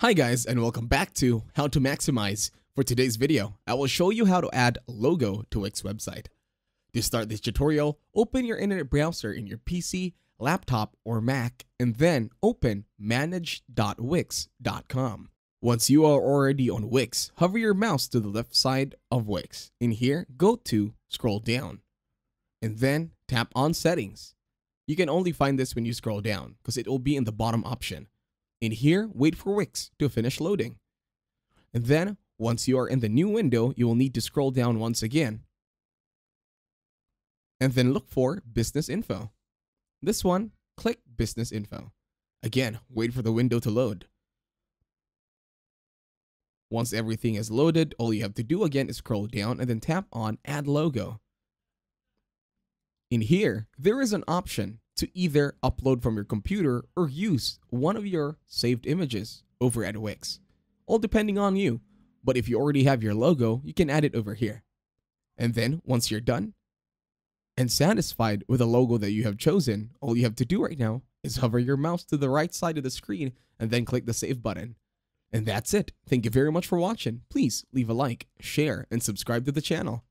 Hi guys and welcome back to How to Maximize. For today's video, I will show you how to add logo to Wix website. To start this tutorial, open your internet browser in your PC, laptop, or Mac and then open manage.wix.com. Once you are already on Wix, hover your mouse to the left side of Wix. In here, go to scroll down and then tap on settings. You can only find this when you scroll down because it will be in the bottom option. In here, wait for Wix to finish loading. And then, once you are in the new window, you will need to scroll down once again. And then look for Business Info. This one, click Business Info. Again, wait for the window to load. Once everything is loaded, all you have to do again is scroll down and then tap on Add Logo. In here, there is an option to either upload from your computer or use one of your saved images over at Wix, all depending on you. But if you already have your logo, you can add it over here. And then once you're done and satisfied with the logo that you have chosen, all you have to do right now is hover your mouse to the right side of the screen and then click the save button. And that's it. Thank you very much for watching. Please leave a like, share, and subscribe to the channel.